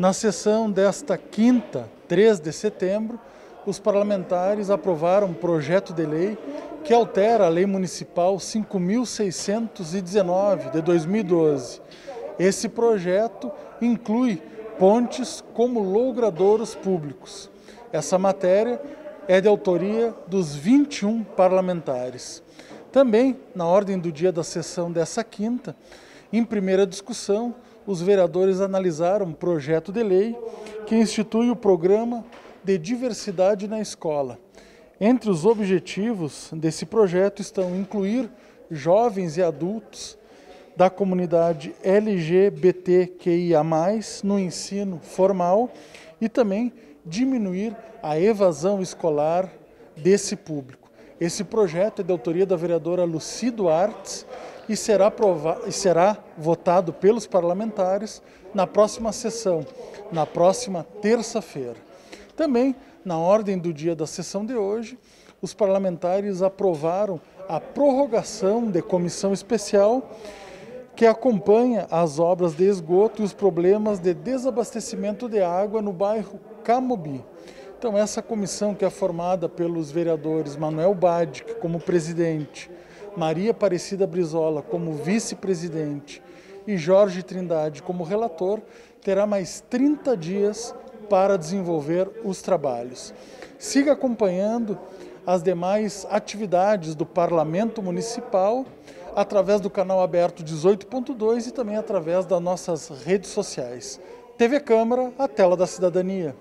Na sessão desta quinta, 3 de setembro, os parlamentares aprovaram um projeto de lei que altera a Lei Municipal 5.619 de 2012. Esse projeto inclui pontes como logradouros públicos. Essa matéria é de autoria dos 21 parlamentares. Também, na ordem do dia da sessão dessa quinta, em primeira discussão, os vereadores analisaram um projeto de lei que institui o programa de diversidade na escola. Entre os objetivos desse projeto estão incluir jovens e adultos da comunidade LGBTQIA+, no ensino formal e também diminuir a evasão escolar desse público. Esse projeto é de autoria da vereadora Lucido Artes e será, e será votado pelos parlamentares na próxima sessão, na próxima terça-feira. Também, na ordem do dia da sessão de hoje, os parlamentares aprovaram a prorrogação de comissão especial que acompanha as obras de esgoto e os problemas de desabastecimento de água no bairro Camobi. Então, essa comissão que é formada pelos vereadores Manuel Badic como presidente, Maria Aparecida Brizola como vice-presidente e Jorge Trindade como relator, terá mais 30 dias para desenvolver os trabalhos. Siga acompanhando as demais atividades do Parlamento Municipal através do canal aberto 18.2 e também através das nossas redes sociais. TV Câmara, a tela da cidadania.